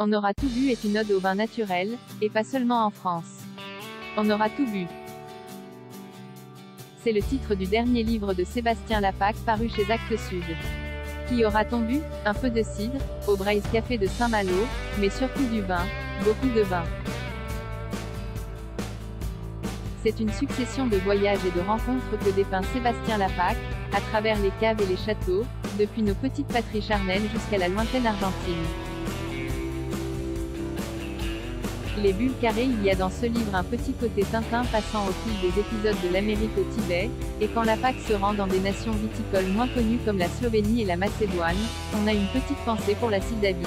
On aura tout bu est une ode au vin naturel, et pas seulement en France. On aura tout bu. C'est le titre du dernier livre de Sébastien Lapac paru chez Actes Sud. Qui aura-t-on bu? Un peu de cidre, au Braise Café de Saint-Malo, mais surtout du vin, beaucoup de vin. C'est une succession de voyages et de rencontres que dépeint Sébastien Lapac, à travers les caves et les châteaux, depuis nos petites patries charnelles jusqu'à la lointaine Argentine. Les bulles carrées Il y a dans ce livre un petit côté Tintin passant au fil des épisodes de l'Amérique au Tibet, et quand la PAC se rend dans des nations viticoles moins connues comme la Slovénie et la Macédoine, on a une petite pensée pour la Sildavie.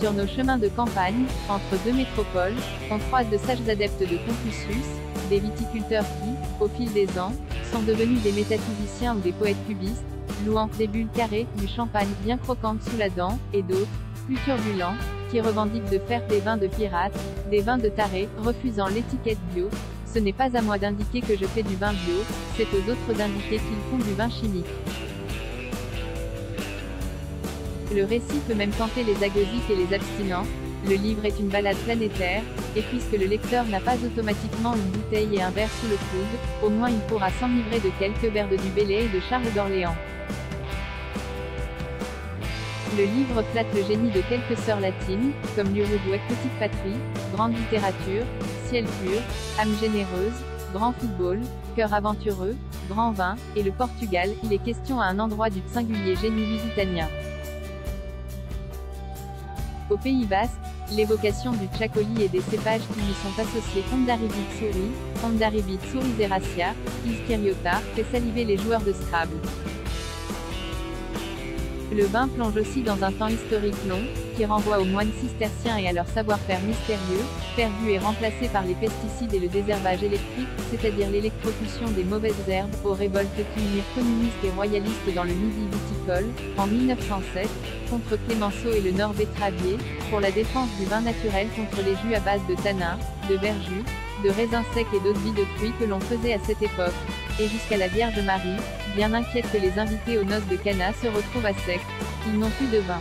Sur nos chemins de campagne, entre deux métropoles, on croise de sages adeptes de Confucius, des viticulteurs qui, au fil des ans, sont devenus des métaphysiciens ou des poètes cubistes, louant des bulles carrées, du champagne bien croquante sous la dent, et d'autres, plus turbulents, qui revendiquent de faire des vins de pirates, des vins de tarés, refusant l'étiquette bio. Ce n'est pas à moi d'indiquer que je fais du vin bio, c'est aux autres d'indiquer qu'ils font du vin chimique. Le récit peut même tenter les agosiques et les abstinents. Le livre est une balade planétaire, et puisque le lecteur n'a pas automatiquement une bouteille et un verre sous le coude, au moins il pourra s'enivrer de quelques verres de du Bellay et de Charles d'Orléans. Le livre flatte le génie de quelques sœurs latines, comme l'Uruguay Petite Patrie, Grande Littérature, Ciel Pur, âme généreuse, Grand Football, Cœur aventureux, Grand Vin, et le Portugal, il est question à un endroit du singulier génie lusitanien. Au Pays Basque, l'évocation du Tchakoli et des cépages qui lui sont associés Fondaribit Suri, Fondaribit Surizeracia, Iskiriota, fait saliver les joueurs de Scrabble. Le vin plonge aussi dans un temps historique long, qui renvoie aux moines cisterciens et à leur savoir-faire mystérieux, perdu et remplacé par les pesticides et le désherbage électrique, c'est-à-dire l'électrocution des mauvaises herbes, aux révoltes qui communistes et royalistes dans le midi viticole, en 1907, contre Clémenceau et le Nord betteravier, pour la défense du vin naturel contre les jus à base de tanin, de verjus, de raisins secs et d'autres vies de fruits que l'on faisait à cette époque, et jusqu'à la Vierge Marie, bien inquiète que les invités aux noces de Cana se retrouvent à sec, ils n'ont plus de vin.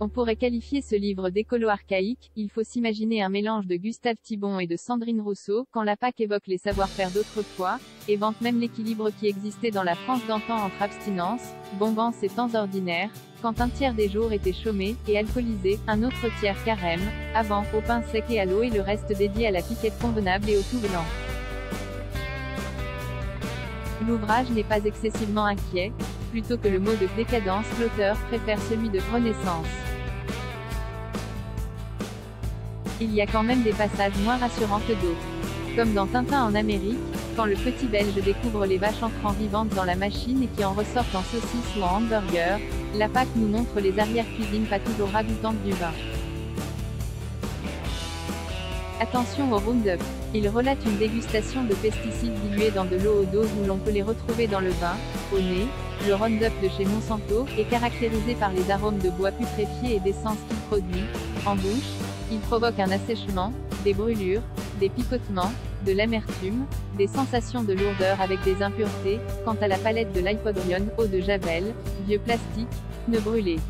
On pourrait qualifier ce livre d'écolo archaïque, il faut s'imaginer un mélange de Gustave Thibon et de Sandrine Rousseau, quand la PAC évoque les savoir-faire d'autrefois, et vante même l'équilibre qui existait dans la France d'antan entre abstinence, bombance et temps ordinaires, quand un tiers des jours était chômé, et alcoolisé, un autre tiers carême, avant, au pain sec et à l'eau et le reste dédié à la piquette convenable et au tout blanc. L'ouvrage n'est pas excessivement inquiet, plutôt que le mot de décadence, l'auteur préfère celui de renaissance. Il y a quand même des passages moins rassurants que d'autres. Comme dans Tintin en Amérique, quand le petit Belge découvre les vaches entrant vivantes dans la machine et qui en ressortent en saucisse ou en hamburger, la PAC nous montre les arrières-cuisines pas toujours ragoûtantes du vin. Attention au Roundup. Il relate une dégustation de pesticides dilués dans de l'eau aux doses où l'on peut les retrouver dans le vin, au nez. Le Roundup de chez Monsanto est caractérisé par les arômes de bois putréfié et d'essence qu'il produit. En bouche, il provoque un assèchement, des brûlures, des picotements, de l'amertume, des sensations de lourdeur avec des impuretés. Quant à la palette de l'iPodrion, eau de javel, vieux plastique, pneus brûlés.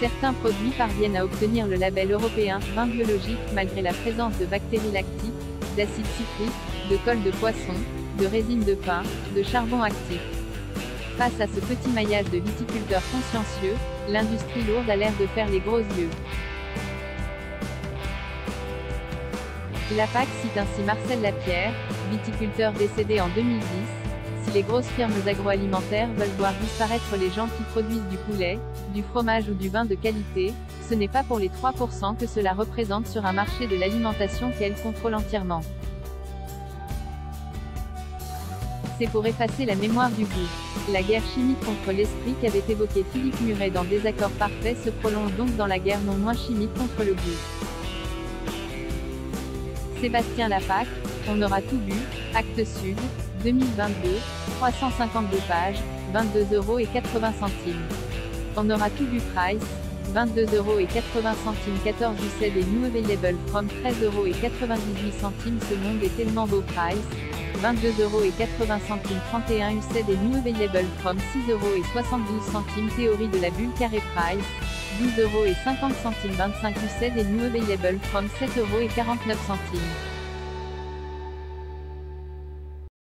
Certains produits parviennent à obtenir le label européen vin biologique malgré la présence de bactéries lactiques, d'acide citrique, de colle de poisson, de résine de pain, de charbon actif. Face à ce petit maillage de viticulteurs consciencieux, l'industrie lourde a l'air de faire les gros yeux. La PAC cite ainsi Marcel Lapierre, viticulteur décédé en 2010. Les grosses firmes agroalimentaires veulent voir disparaître les gens qui produisent du poulet, du fromage ou du vin de qualité, ce n'est pas pour les 3% que cela représente sur un marché de l'alimentation qu'elle contrôle entièrement. C'est pour effacer la mémoire du goût. La guerre chimique contre l'esprit qu'avait évoqué Philippe Muret dans Désaccord parfait se prolonge donc dans la guerre non moins chimique contre le goût. Sébastien Lapac, On aura tout bu, Acte Sud, 2022, 352 pages, 22 euros et 80 centimes. On aura tout bu Price, 22 euros et 80 centimes 14 du et New Available from 13 euros et 98 centimes ce monde est tellement beau Price, 22,80€ 31 UCED et New Available from 6,72€ Théorie de la bulle carré price 12,50€ 25 UCED et New Available from 7,49€.